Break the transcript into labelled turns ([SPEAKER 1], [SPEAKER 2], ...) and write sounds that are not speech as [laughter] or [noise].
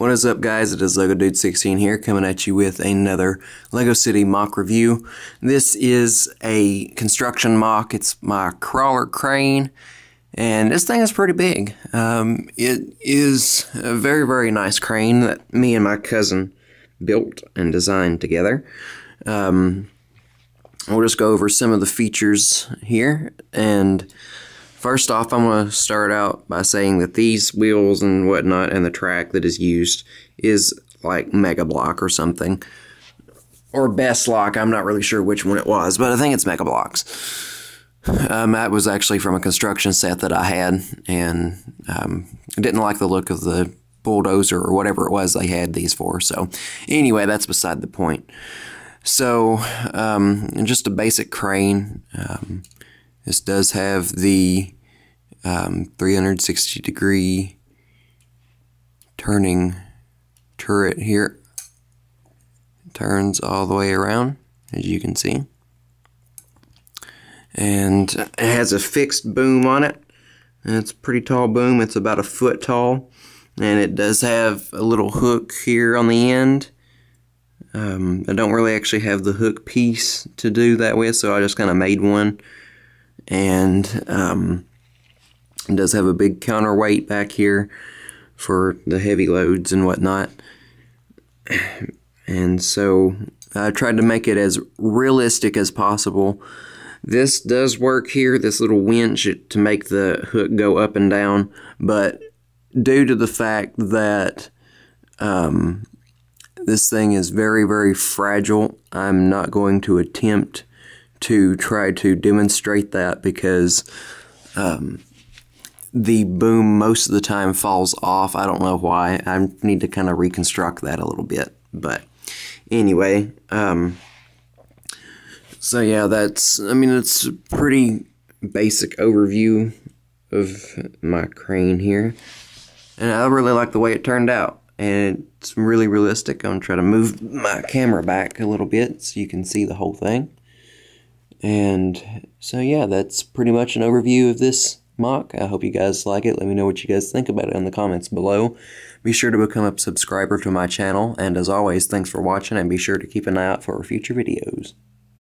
[SPEAKER 1] What is up guys, it is LEGO Dude 16 here coming at you with another LEGO City MOC review. This is a construction MOC, it's my crawler crane and this thing is pretty big. Um, it is a very very nice crane that me and my cousin built and designed together. Um, we'll just go over some of the features here and First off, I'm going to start out by saying that these wheels and whatnot and the track that is used is like Mega Blok or something. Or Best-Lock, I'm not really sure which one it was, but I think it's Mega Bloks. Um, that was actually from a construction set that I had, and um, I didn't like the look of the bulldozer or whatever it was they had these for. So, anyway, that's beside the point. So, um, just a basic crane. Um, this does have the um, 360 degree turning turret here. It turns all the way around, as you can see. And it has a fixed boom on it. And it's a pretty tall boom. It's about a foot tall. And it does have a little hook here on the end. Um, I don't really actually have the hook piece to do that with, so I just kind of made one and um, it does have a big counterweight back here for the heavy loads and whatnot. [sighs] And so I tried to make it as realistic as possible. This does work here, this little winch to make the hook go up and down, but due to the fact that um, this thing is very, very fragile, I'm not going to attempt to try to demonstrate that because um, the boom most of the time falls off. I don't know why. I need to kind of reconstruct that a little bit. But anyway, um, so yeah, that's, I mean, it's a pretty basic overview of my crane here. And I really like the way it turned out. And it's really realistic. I'm going to try to move my camera back a little bit so you can see the whole thing. And so, yeah, that's pretty much an overview of this MOC. I hope you guys like it. Let me know what you guys think about it in the comments below. Be sure to become a subscriber to my channel. And as always, thanks for watching and be sure to keep an eye out for future videos.